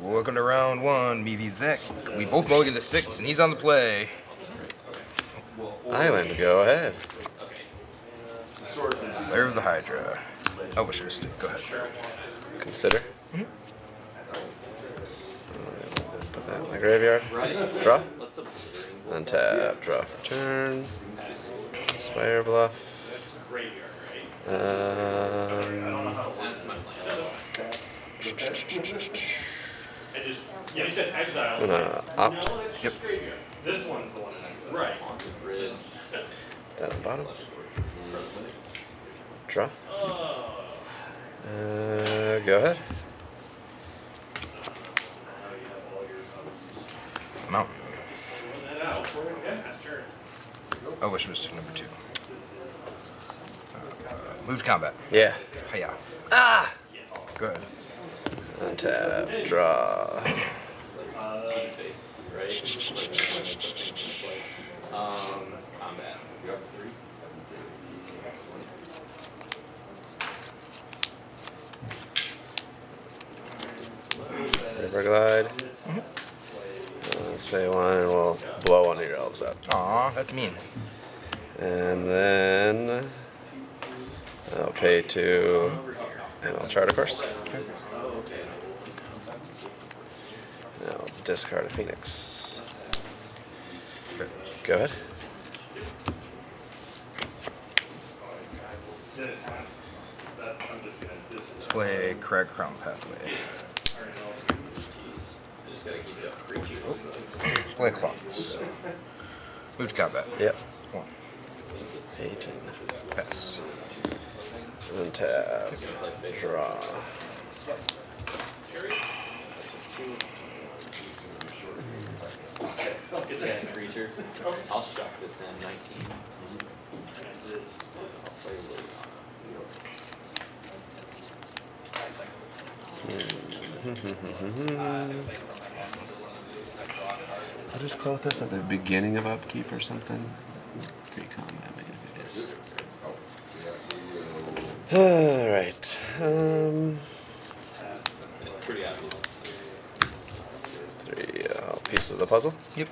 Welcome to round one, me v Zach. We both mulligan to six, and he's on the play. Island, go ahead. Lair of the Hydra. Elvish Mystic, go ahead. Consider. Put that in my graveyard. Draw. Untap. Draw. Turn. Spire Bluff. Um, I just, yeah, you said exile. I'm gonna opt. Yep. This one's the one in exile. Right. Down the bottom. Draw. Uh, go ahead. Mountain. That out. Okay, that's turn. Mystic number two. Uh, move to combat. Yeah. Hiya. Ah! Go Untap. Draw. Um, combat. River Glide. Uh, let's pay one and we'll blow one of your elves up. Aw, that's mean. And then I'll pay two and I'll chart a course. And I'll discard a phoenix. Go ahead. Then it's fine. That, I'm just gonna, this is. Display Cragcrown Pathway. I just gotta keep it up. Creature. Display Klothys. Move to combat. Yep. One. 18. Pass. Untap. Draw. Get that creature. I'll shock this in 19. And this. Play I'll just close this at the beginning of upkeep or something. Pre-combat, maybe it is. Alright. Um, It's pretty obvious. three uh, pieces of the puzzle. Yep.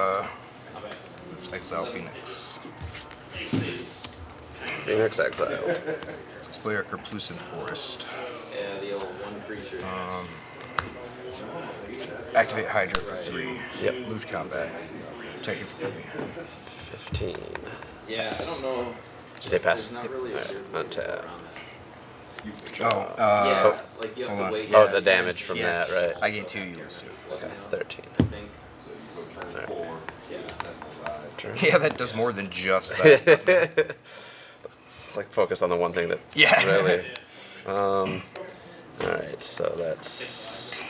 Uh, Combat. let's exile Phoenix. Makes this. Let's play our Karplusan Forest. Yeah, the old one creature. Um, let's activate Hydra for three. Yep. Move to combat. Take it for three. 15. yeah, I don't know. Did you say pass? Not really a Alright, good way to untap. get around that. Oh, uh, Yeah, like you have hold to on. wait. Oh, the damage from Yeah. that, right? I get two, you lose two. Less than 13. Yeah, that does more than just that. It's like focus on the one thing that Yeah. really. Um, all right, so that's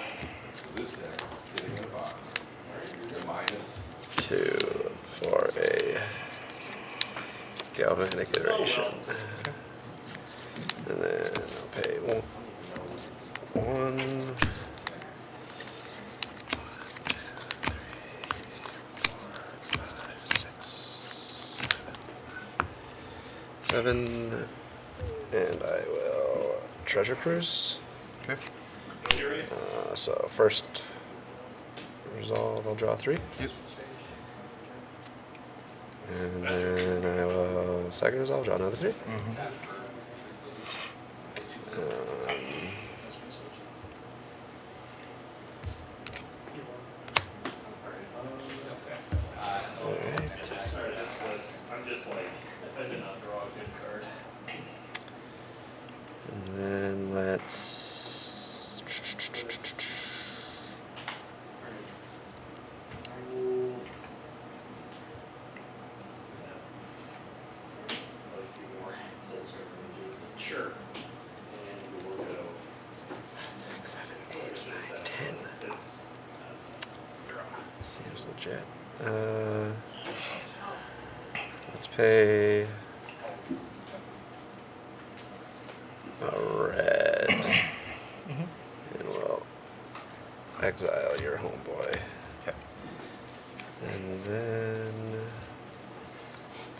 two for a galvanic iteration, and then I'll pay one. One. Seven, and I will treasure cruise. Okay. Uh, so first resolve, I'll draw three, Yep. and then I will second resolve, draw another three. Um, alright. Sorry, this was, I'm just like, I did not draw a good card. And then let's. shit. Uh, let's pay a red, and we'll exile your homeboy, Okay. and then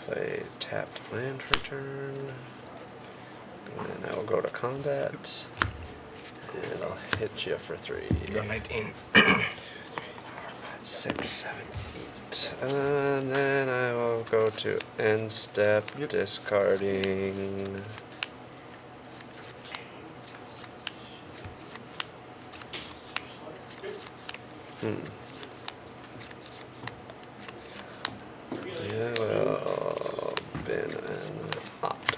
play tapped land for turn. And then I will go to combat, and I'll hit you for three. Got 19. Six, seven, eight. And then I will go to end step, Yep. discarding. Hmm. Yeah, well, bin and opt.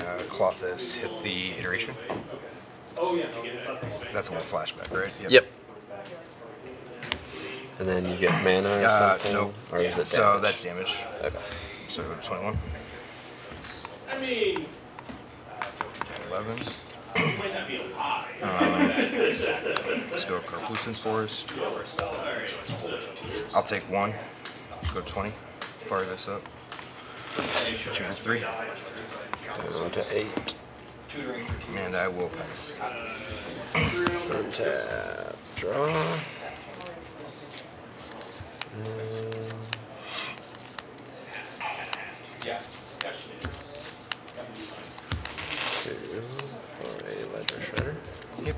Uh, Klothys, hit the iteration. Oh, yeah. You get something. That's a one flashback, right? Yep. And then you get mana or something? nope. Or is it So that's damage. Okay. So go to 21. I mean, 11. it might not be a lie. Let's go Karplusan Forest. I'll take one. Go 20. Fire this up. Shoot you for three. Down to eight. And I will pass. Untap. Draw. Um, Yeah. two for a ledger shredder. Yep.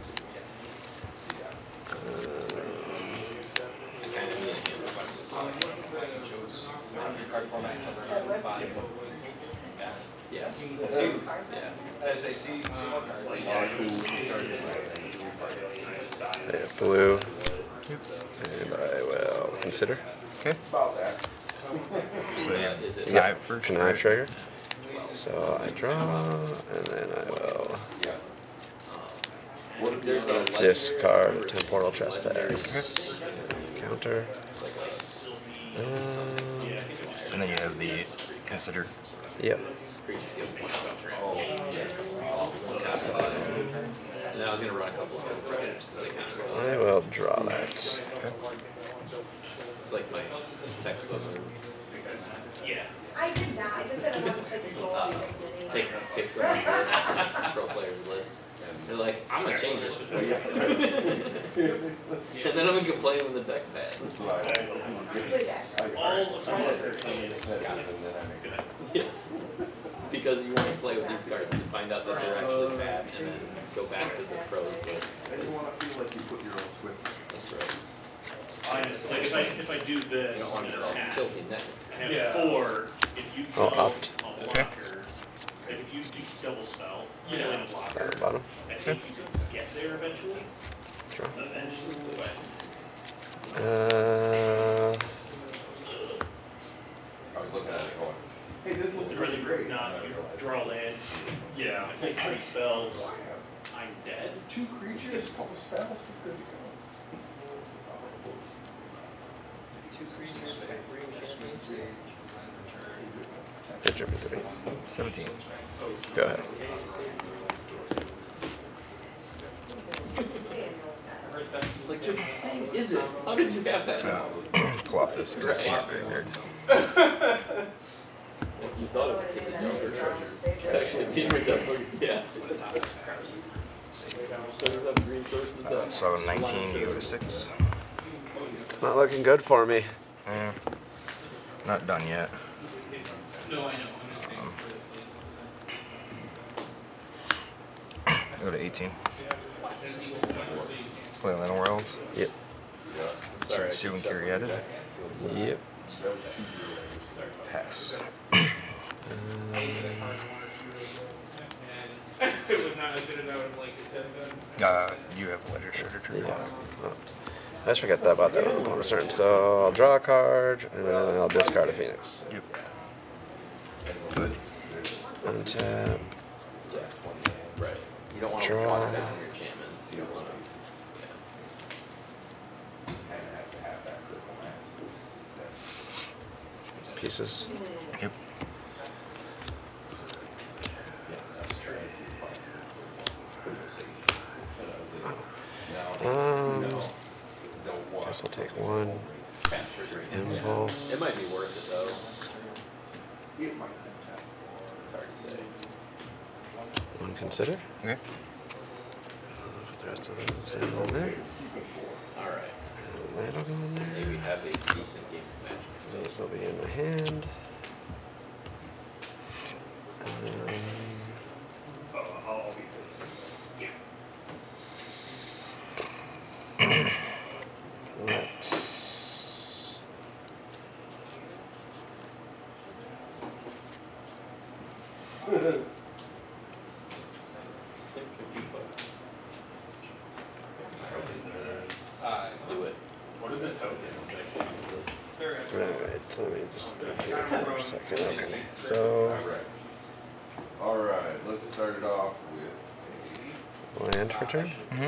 Yes. Yeah. I have blue. And I will consider. Okay. So yeah, Is it- knife first. Connive right? trigger. So I draw, and then I will There's discard temporal trespass. Counter. Um, And then you have the consider. yep. creatures you have one One copy. And then I was gonna run a couple of other pressures because they kind of I will draw that. Okay. It's like my textbook. Yeah. I did not, I just said I wanted to take the goal. Uh, take take some of the pro players list. They're like, I'm gonna change this for you. and then I'm gonna go play with the dex pad. All of my Yes. Because you want to play with these cards to find out that they're actually uh, bad and then go back to the pros list. That's right. I just, like, if I, if I do this, don't and attack, kill me. I have four, if you Oh, kill opt. a blocker, like if you do double spell, you know, in a Down blocker, the bottom. I think you can get there eventually, Sure. eventually, it's a way. Uh, Hey, this looks It's really really great. not, you draw land, yeah, make three spells, I'm dead. Two creatures, couple spells, we're good to go. Picture me to me. 17. Go ahead. Like, your thing is it? How did you have that? Uh, Klothys. Go see if. You thought it was because of your treasure. It's actually a team resembling. Yeah. Doesn't have green source in the Uh, so 19, you go to 6. It's not looking good for me. Eh, not done yet. Um, go to 18. Play Lana Worlds. Yep. Start see when Caryatid. Yep. Pass. Uh, you have Ledger Shredder trigger. Yeah. I just forgot that about that on opponent's turn. So I'll draw a card, and then I'll discard a Phoenix. Yep. Good. Untap. Right. You don't want to Draw. water down your enchantments. You don't want to. Pieces. Yep. Um, one Pass for three. impulse. It might be worth it though. It's hard to say. One consider. Okay. Uh, Put the rest of those down there. Alright. And that'll go in Maybe there. we have a decent game of magic still. These will be in my hand. Um, Oh, I'll, I'll be. Yeah. let's. Let's do it. What are the tokens? Alright, let me just think here for a second. Okay, so All right, let's start it off with land for turn. Mm-hmm.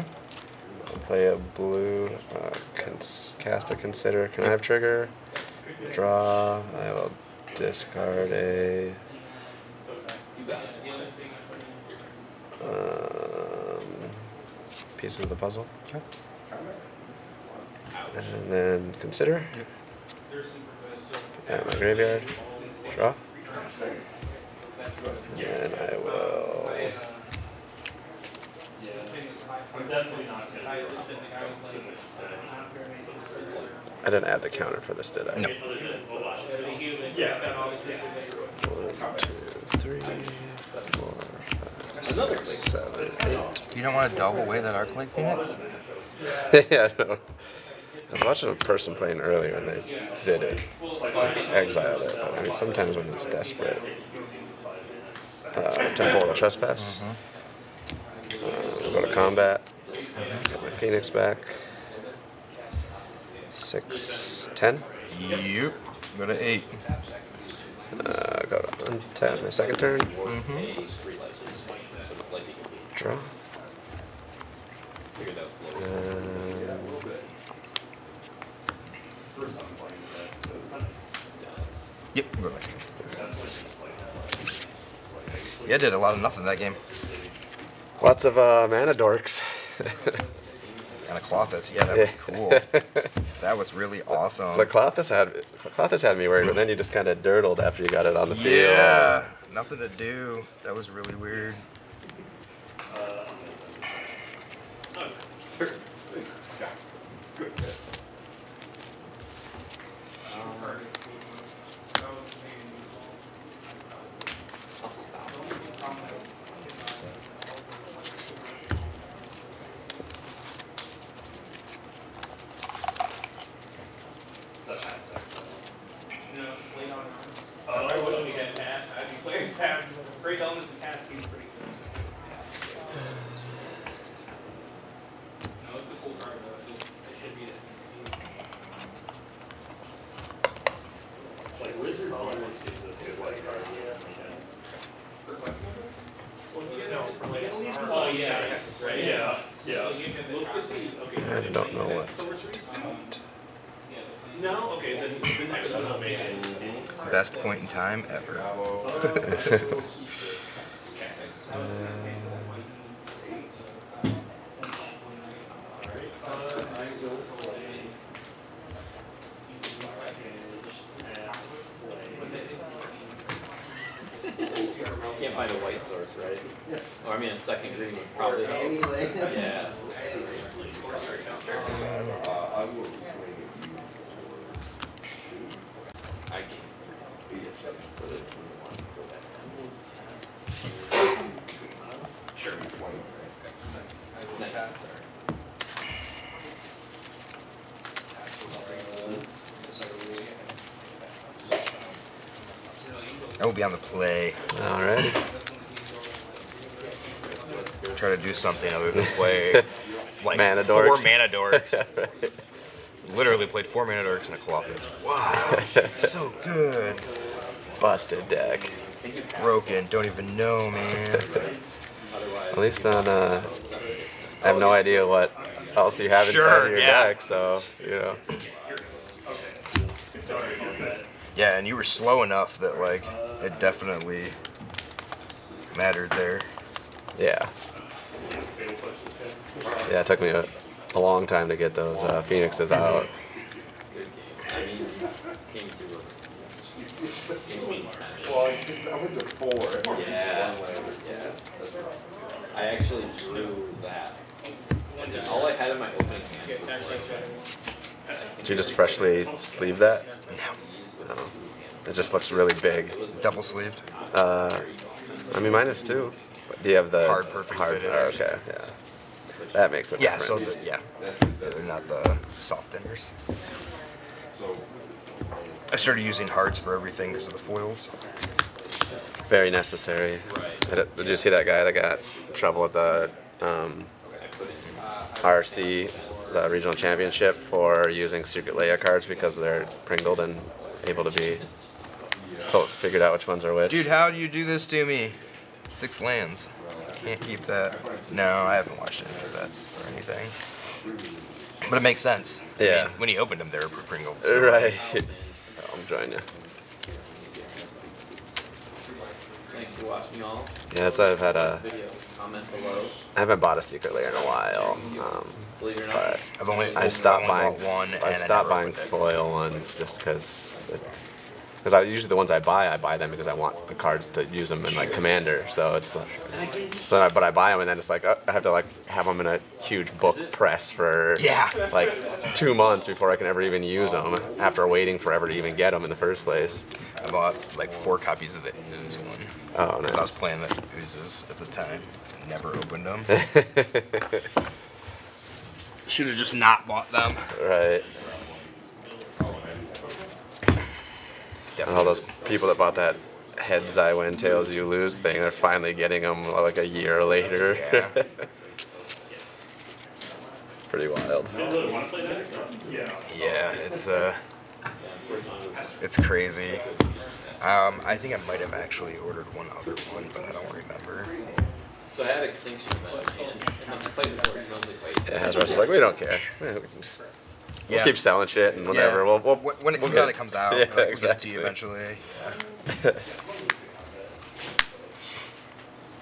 I'll play a blue, uh, cons- cast a consider Connive trigger, draw. I will discard a You guys. Your turn. um, piece of the puzzle, Okay. And then consider. Put that in my graveyard. Draw. And then I will. I'm definitely not gonna be around in this, uh, I didn't add the counter for this, did I? No. other than, well, watch it. Yeah. One, two, three, four, five, Another six, seven, eight. You don't want to double away that Arclight Phoenix? yeah, I know. I was watching a person playing earlier and they did it. Exiled it. I mean, sometimes when it's desperate. Uh, temporal trespass. Uh, go to combat. Get my phoenix back. Six, ten. Yep. Go to eight. Uh, go to untap my second turn. A free light switch. So it's like you can be Draw. And Yep. Go next game. Yeah, I did a lot of nothing that game. lots of uh, mana dorks. And a. Yeah, that was cool. that was really awesome. the Klothys had Klothys had me worried, but then you just kind of dirtled after you got it on the field. Yeah. Nothing to do. That was really weird. I'll stop. Uh, I wish we had Pat. I'd be playing Pat. Great elements and Pat seems pretty good. No, it's a cool card though. It just- it should be a 16. It's like Wizards always seems this good white card. For collecting them? Well, you know, for like. Oh, yeah, Right? yeah, yeah. Look to see, okay. I don't know what. So much reason. Yeah. No, okay, then the next one will make it. Best point in time ever. You can't find a white source, right? Or I mean, a second green would probably help. Yeah. Uh, I will swing I can. Sure. Nice. I will be on the play. All right. Try to do something other than play like Mana four dorks. mana dorks. Right. Literally played four mana dorks and a Klothys. Wow, so good. Busted deck. Broken. Don't even know, man. At least on uh, I have no idea what else you have inside Sure, of your yeah. deck, so you know. Yeah, and you were slow enough that like it definitely mattered there. Yeah. Yeah, it took me a, a long time to get those uh, phoenixes out. Game two wasn't. Game one was kind of. Well, I, went to four. Yeah, yeah. I actually drew that. And all I had in my opening hand was like Did you just freshly sleeve that? these with Oh. two It just looks really big. Double sleeved. Uh, I mean, mine is too. Do you have the Hard, perfect Hard, fit. oh, okay, yeah. That makes a Yeah, so difference. the, yeah. They're not the soft thinners. I started using hards for everything because of the foils. Very necessary. Did, did you see that guy that got trouble at the um, I put in RC, the regional championship, for using Secret Lair cards because they're pringled and able to be told, figured out which ones are which? Dude, how do you do this to me? Six lands. Can't keep that. No, I haven't watched any of bets for anything. But it makes sense. I Yeah. mean, when he opened them, they were Pringles. So right. I'm joining you. Thanks for watching y'all. Yeah, that's why I've had a. Video, comment below. I haven't bought a Secret Lair in a while. Um, Believe it or not, I've only I stopped buying one I I stopped buying foil ones just because because I usually the ones I buy I buy them because I want the cards to use them in like commander so it's like, so I, but I buy them and then it's like uh, I have to like have them in a huge book press for Yeah. like two months before I can ever even use them after waiting forever to even get them in the first place. I bought like four copies of the Ooze one. Oh Because I was playing the Oozes at the time. Never opened them. Should have just not bought them. right. And all those people that bought that heads I win, tails you lose thing, they're finally getting them like a year later. Yeah. Pretty wild. Yeah, it's uh, it's crazy. Um, I think I might have actually ordered one other one, but I don't remember. So I had Extinction Event in I'm playing the board, and I was like, wait. Yeah, Hasbro's just like, we don't care. Yeah, we can just we'll keep selling shit and whatever. Yeah. We'll, we'll, when it we'll comes out, it comes out. Yeah, Like, we'll get it to exactly. you eventually. Yeah.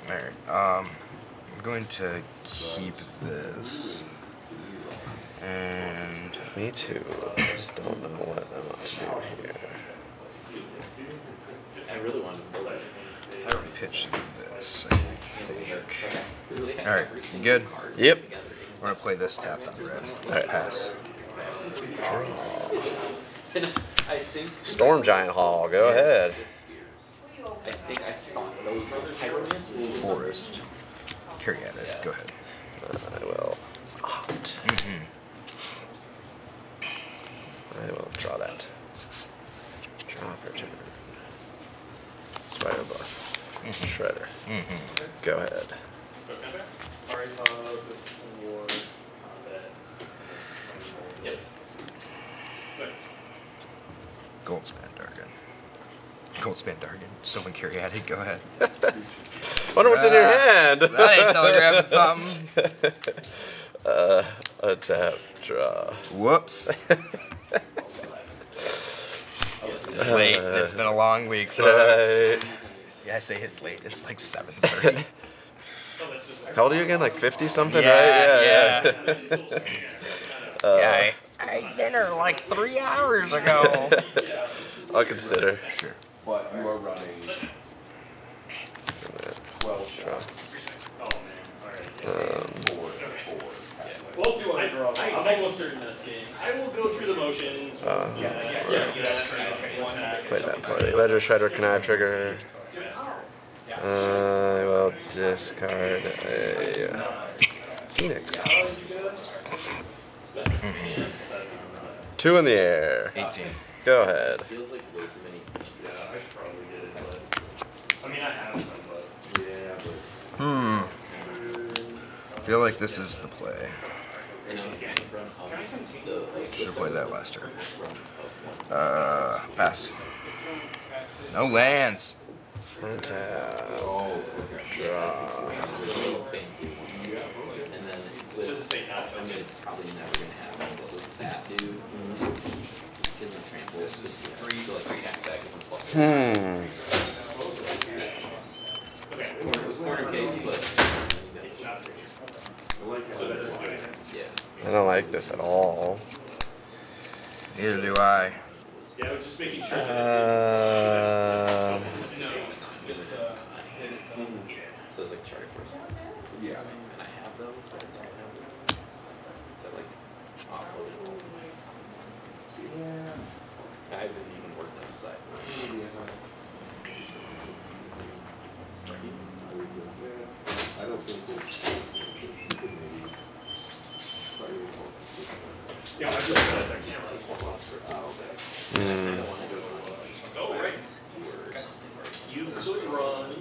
All right. Um, I'm going to keep this. And Me too. I just don't know what I want to do here. I really want to pull. I don't pitch this. I think. All right, you good? Yep. together. We're gonna play this tapped on red. Alright. Pass. And I think Storm Giant Hall, go ahead. I think I thought those rules. Forest. Caryatid. Go ahead. I will opt. Mm-hmm. I will draw that. Draw per turn. Spider buff. Shredder. Mm-hmm. Go ahead. Yep. Goldspan Dragon. Goldspan Dragon. Sylvan Caryatid. Go ahead. Wonder what's in your Uh, hand. That ain't telegraphing something. uh, a tap draw. Whoops. It's late. It's been a long week, folks. Right. Yeah, I say it's late. It's like 7:30. How old are you again? Like 50 something, Yeah, right? Yeah, yeah. Uh, yeah, I, I ate dinner like three hours ago. I'll consider. sure. But you are running twelve Draw. shots. Um, Four, four. We'll see what I draw. I'm almost certain that's game. I will go through the motions. Uh, yeah, yeah, yeah, yeah. One act. play that play. Ledger Shredder, Connive Trigger. Uh, I will discard a uh, Phoenix. Two in the air. 18. Go ahead. Feels like way too many. Yeah, I should probably get it, but I mean, I have some, but Yeah, but Hmm. I feel like this is the play. And I was gonna run the like. Should have played that last turn. Uh, pass. No lands. Untap. oh. Draw. Just a little fancy one. And then with, does it say not? I mean, it's probably never gonna happen, but with that dude, gives him trample, it's just three, so like three cast that, give him plus. Hmm. Corner, corner case, but. It's not three. I like how that is. Yeah. I don't like this at all. Neither do I. Yeah, I was just making sure. Uh, No, just, uh, so. So it's like charter courses. Yeah. And I have those, but I don't have the So like offloaded. I haven't even worked on the site. I don't think it's. Yeah, I just realized I can't run four months. mm, Oh, right. Or something, or, You could run, you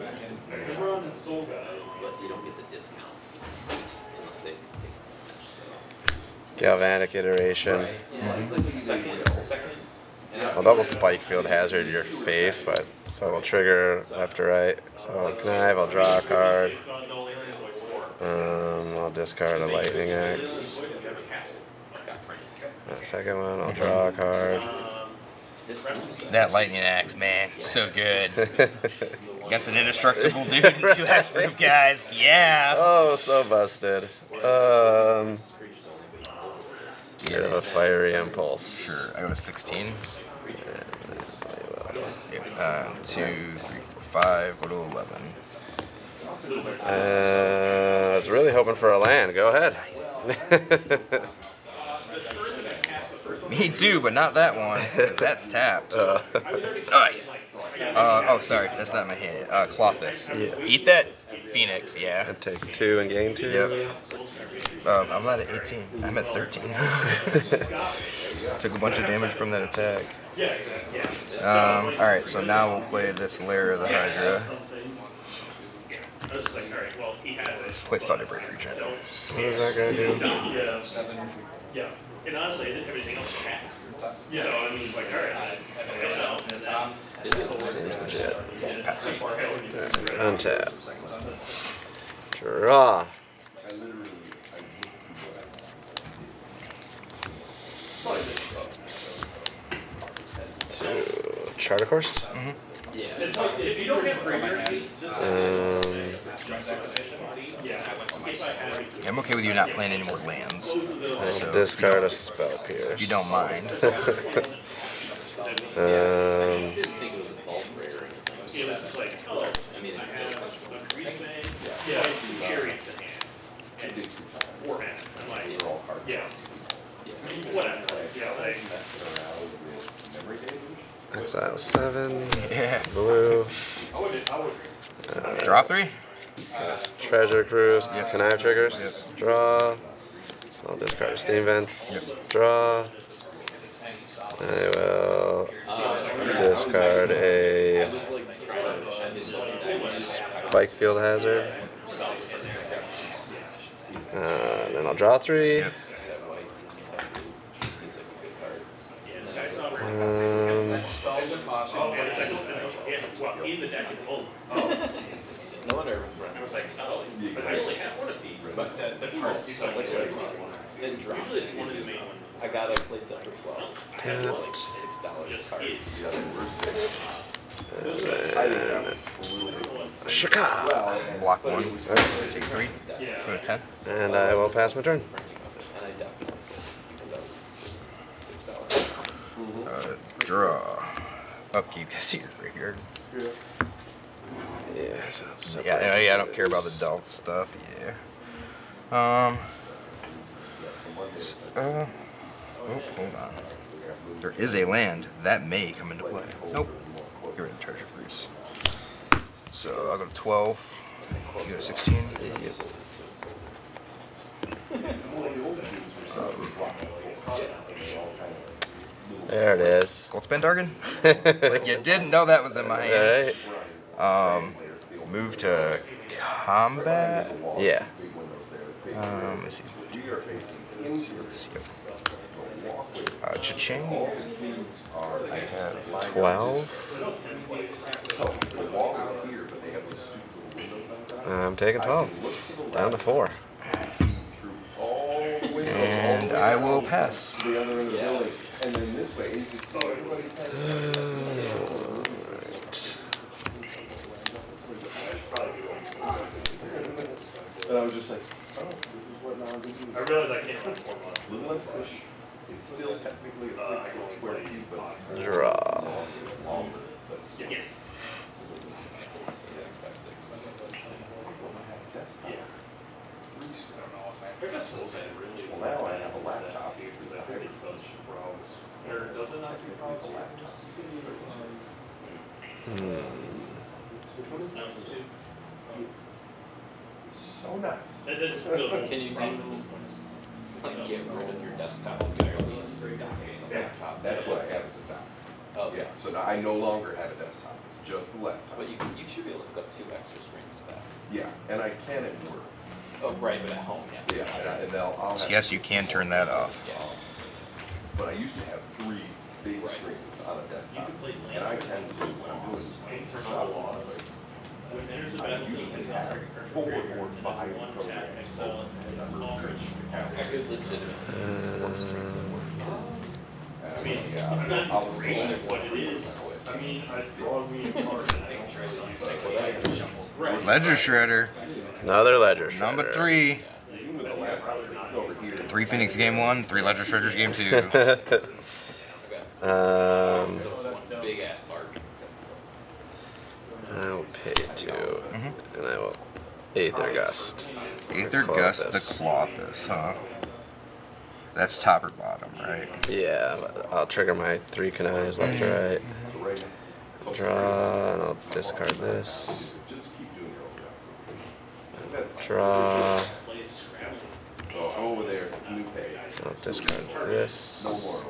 could run Soul Guy. but you don't get the discount unless they take. Galvanic iteration. Yeah, like the second, second. That's Well, double Spikefield Hazard your face, but so it'll trigger left to right. So I'll knife, I'll draw a card. No, only like four. Um, I'll discard a lightning axe. You have a castle. Got printed. That second one, I'll draw a card. That lightning axe, man, so good. Against an indestructible dude, two axe proof guys. Yeah. oh, so busted. Um, bit of a fiery impulse. Sure. I go to 16. Uh, two, three, four, five. Go to 11. Uh, I was really hoping for a land. Go ahead. Nice. Me too, but not that one, that's tapped. Uh, Nice. Uh, oh, sorry, that's not my hand. Uh, Klothys. Yeah. Eat that, Phoenix. Yeah. I take two and gain two. Yep. Um, I'm not at 18. I'm at 13. Took a bunch of damage from that attack. Um, all right, so now we'll play this Lair of the Hydra. I was just like, all right, well, he has it. Play Thunderbreak Regent. What does that guy do? Yeah. Yeah. And honestly, I did everything else passed. Yeah. So I mean, it's like, all right, I don't know. And then Seems legit. Pass. Untap. Draw. I literally, I Two. Charter course. Yeah. If you don't have graveyard, just, Um, yeah, I have it. I'm okay with you not playing any more lands. I'll So, discard a spell pierce. if you don't mind. Um, I didn't think it was a bulk rare or anything. It was just like, oh, I mean, it's still such a. a grease man. Yeah, two chariots in hand. And four mana. I'm like, yeah, whatever. Yeah, like, exile seven. Yeah. Blue. I would, I would. Draw three? Cast treasure cruise. Connive triggers. Draw. I'll discard steam vents. Draw. I will discard a I was like trying to, I didn't know that. spike field hazard. Uh, then I'll draw three. Yep. In the deck at home. No wonder everyone's running. I was like, oh, but I only have one of these. But the, the cards, so like, didn't drop. Usually it's one of the main ones. I got a place up for twelve. It was like six dollars a card. Shaka. Block one. Take three. Yeah. Go to 10. And I will pass my turn. And I definitely sold because that was six dollars. Uh, draw. Upkeep. I see your graveyard. Yeah, so it's Yeah, I, yeah, I don't care about the delve stuff. Yeah. Um. it's, uh. Oh, hold on. There is a land that may come into play. Nope. Get rid of treasure freeze. So I'll go to 12. You go to 16. There it is. Goldspan Dragon? like you didn't know that was in my hand. Um, move to combat. Yeah. Um, let's see. See. Uh, cha-ching. I have 12. I'm taking 12. Down to 4. And I will pass. the other end of building, and then this way, you can see everybody's head. Uh, and I was just like, oh, this is what non-Disney I realize I can't run four months. Little less fish, it's still technically a six foot square cube, but. Draw. It's longer instead of. Yes. Desktop. Yeah. Three screens. I guess it's really. Well, now I have a laptop because I have a bunch of problems. There doesn't have to be It's a laptop. Hmm. Which one is that? It's so nice. And it's the. Can you do like get rid of your desktop entirely and just dock the laptop? That's what I have as a dock. Oh, Yeah, so now I no longer have a desktop, it's just the laptop. But you you should be able to hook up two extra screens to that. Yeah, and I can at work. Oh, right, but at home, yeah. Yeah, and I, and they'll, I'll have. Yes, you can turn that off. Yeah. But I used to have three big Right. screens on a desktop. You can play And I tend to, when I'm doing Lanes are stuff, not laws. When there's a I battle. usually have four or five programs open as I'm recruiting uh, I accounts. could legitimately. I mean, Yeah, it's not I'll- great what it is. I mean, it draws me apart and I don't try to use it. Right. Ledger shredder, Another ledger. number shredder. three. Even with the laptop, it's over here. Three Phoenix game one, three Ledger shredders game two. um, So it's one big ass arc. I will pay 2 and I will Aether Gust. Aether Gust the Klothys, huh? That's top or bottom, right? Yeah, I'll trigger my three knives left to right. So right. Draw, and I'll discard this. Just keep doing your own job. That's fine. Draw, Play Scrabble. So I'm over there, new page, I'll discard this.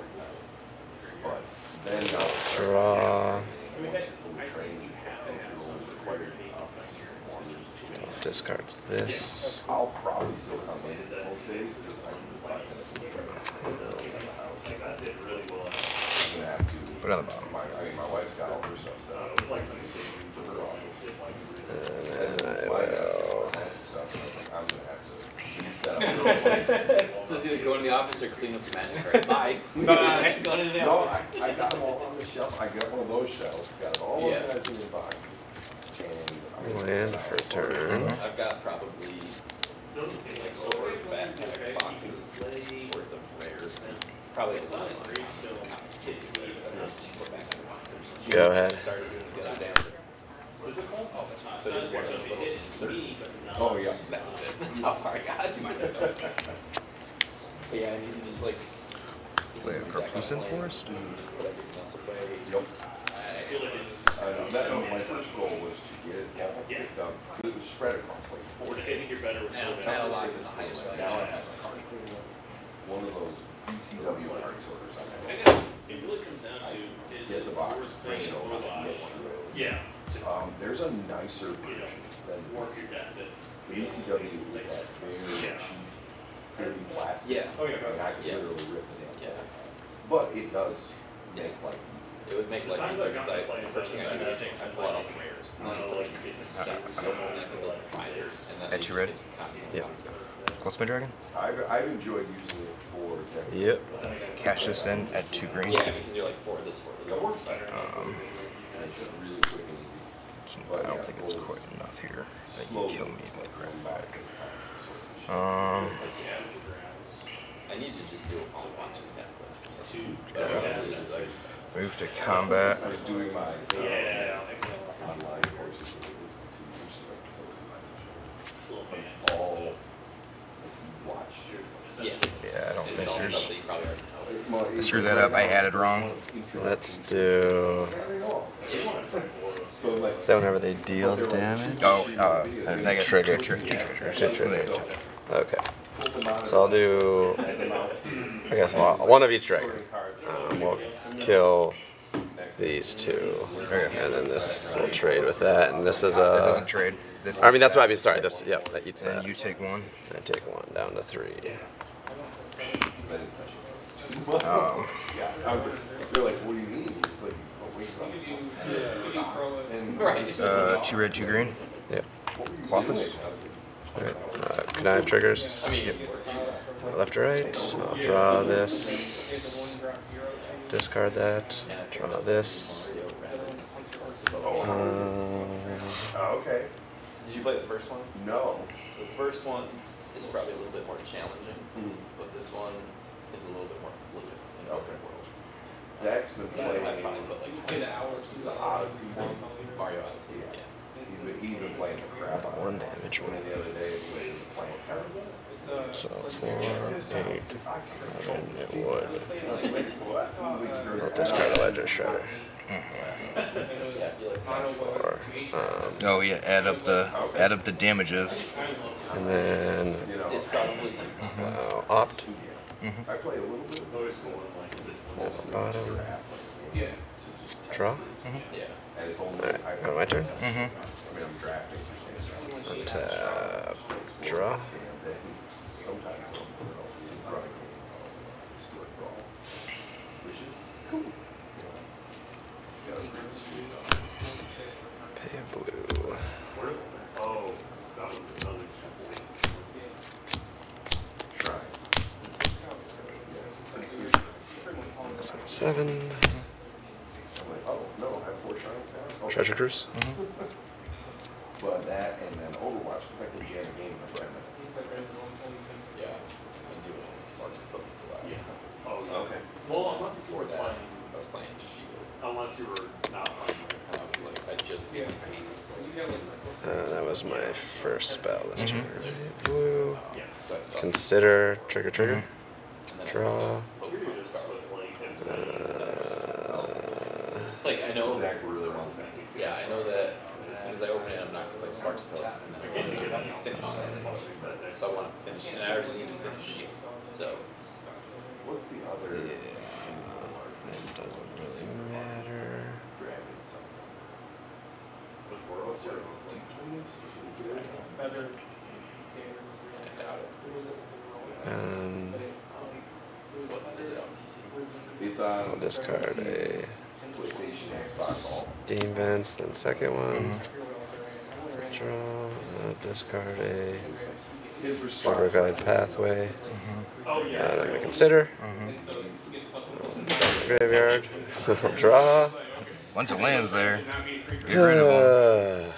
Draw. I'll discard this. I'll probably still come in most days, because I can. Put it on the bottom. My, my wife's got all her stuff Uh, up. it was like something to her office. if I could And then I My guy's got will. all her stuff, and I was like, I'm gonna have to reset up. So it's either go in the office or clean up the magic card. Bye. Bye. Go into the No, office. I, I got them all on the shelf, I got one of those shelves, got it all Yeah. organized in the boxes, and. I'm Land for turn. I've got probably those like four backpack boxes worth of rares. Probably a lot of case of rares that I just put back in the lockers. Go ahead. Started doing the other day. What is it called? Oh, so did one of the little inserts. Oh, yeah. That was it. That's how far I got. But yeah, I need to just like. This Play is a my deck Karplusan I'm playing. Forest? Put else away. Yep. I feel like it's, I know, that, no, my first goal was to get it all picked up, it was spread across like four I days. think you're better with And Sylvan. analog the highest value. Now I have one of those BCW card sorters I I have. guess It really comes down to is Get the box, bring it over, a get one of those. Yeah, to Um, there's a nicer version than this. your deck, but. The BCW is that very Yeah. cheap, thin plastic. Yeah. Oh, yeah. And I could Yeah. literally rip it in. Yeah. But it does make life easy. It would make life Sometimes easier because I, to play the first thing I do it, is I I pull out all the rares. I don't know, like, And sets, sets, and then I put those in and then. At you ready? Yep. Close my dragon. I've, I've enjoyed using it for. deck- Yep. Cash this in at two green. Yeah, because you're like four of this, four of That this. works. Um, Makes it really quick and easy. it's- I don't think it's quite enough here that you kill me with come crap. back. Um, I need to just do a phone watch on Netflix or something. Two. But I usually just like, move to combat. I was doing my. Yeah. Online courses. with the institute, which is like associate. But it's all, like, you watch. yeah, Yeah, I don't it's think there's. that you probably already know. Well, I screwed that up. I had it wrong. Let's do. So. Is that whenever they deal damage? Oh, uh, negative Trigger. Two, tri- two triggers. Two triggers. Okay. So I'll do. I guess one one of each dragon. Um, we'll kill these two, Okay. and then this will trade with that. And this is a... That doesn't trade. This I mean, eats that's what I that. mean. Sorry, this. Yep, that eats Then that. you take one. I take one down to three. Um, Yeah, I was like, they're like, what do you mean? It's like, oh, wait, and Right. uh, two red, two green. Yep. Klothys. Alright. Uh, Connive triggers? Yep. Left to right. I'll draw this. Discard that. Draw this. Um, Oh, okay. did you play the first one? No. So the first one is probably a little bit more challenging, Hmm. but this one is a little bit more fluid in the open world. Zach's been Yeah, playing I probably put like twenty. an hour the Odyssey one. Mario Odyssey, yeah. He's been, he's been playing the crap out of One it. damage. And then the other day, he was playing terrible. Uh, So like- four, eight, eleven, it would. I'll What? discard a ledger shredder. Know it's- Yeah, I feel like I don't know what Or, creation- um, Oh yeah, add up the add up the damages. and then You know, It's probably two. uh, opt. I play a little bit Bottom. Draw. it's only, Alright, I, my turn. Mm-hmm. I mean, I'm drafting for things. Tap. Draw. And then sometimes I'll put it all in running, just do it raw. Which is cool. Yeah, it's pretty sweet. Pay a blue. Oh, that was another Shrines. So seven. I'm like, oh, no, I have four shrines now? Oh. Treasure Cruise. Mm-hmm. But that and then Overwatch, because I can jam a game in five minutes. Yeah. I'm doing it in Sparks of the last. Oh, Okay. Well, unless you Before were that, playing, I was playing Shield. unless you were not playing. And I was like, I just beat eight. Uh, that was my first spell this mm-hmm. turn. Blue. Yeah. So I stopped. Consider trigger trigger. Mm-hmm. And then Draw. went to You're Pokemon just Scarlet. playing Uh, Like, I know. Zach really wants that. Yeah, I know that as soon as I open it, I'm not gonna play Sparks of Hope, and then I'm gonna finish that. So I wanna finish, and I already need to finish Shield, so. What's the other? yeah. It doesn't really matter. Dragon something. Was Boros or? Do you play this? Is it Dragon? Better I doubt it. Um, What is it on PC? It's I'll discard a PlayStation, Xbox, all. Steam Vents, then second one. Draw. Uh, discard a. Riverglide Pathway. Oh, Uh, yeah. I'm gonna consider. Graveyard. Draw. Bunch of lands there. Not being free Get rid of them.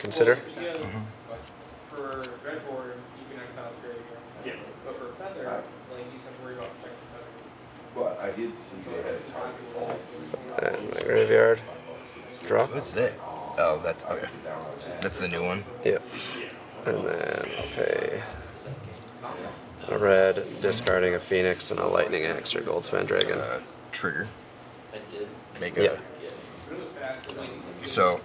Consider. Well, yeah, but For Dreadboard, you can exile the graveyard. Yeah. But for feather, Uh, like you have to worry about protecting feather. But I did see they had a target all three. And my graveyard. Draw. What's that? Oh, that's okay. Down on that. That's the new one. Yep. And then I'll pay a red, discarding a phoenix and a lightning axe or goldspan dragon. Uh, trigger. I did. Make Yeah. a But it was fast, so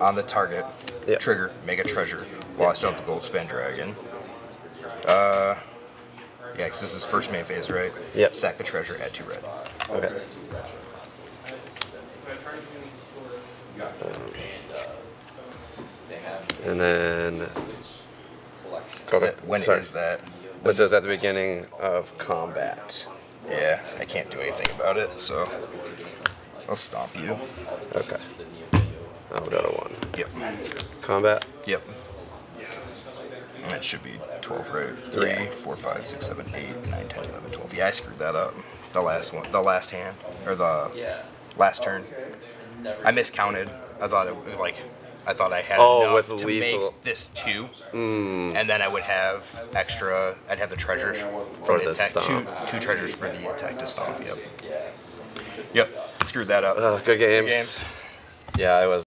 on the target. Yep. Trigger. Make a treasure. While I still have the Goldspan Dragon. Uh, yeah, because this is first main phase, right? Yep. Sack the treasure. Add two red. Okay. Do retro consoles. but I tried to do it before. And, uh, And then. Go That- when sorry. is that? this is at the beginning of combat. Yeah, I can't do anything about it, so I'll stomp you. Okay. I'll go to one. Yep. Combat. Yep. That should be 12, right? 3, 4, 5, 6, 7, 8, 9, 10, 11, 12. Yeah, I screwed that up. The last one. The last hand. Or the last turn. I miscounted. I thought it was like. I thought I had Oh, enough with to lethal- make this two, Mm, and then I would have extra. I'd have the treasures For for the the attack. Two, stomp. two treasures for the attack to stomp. Yep. Yeah. Yep. Screwed that up. uh, good games. games. Yeah, I was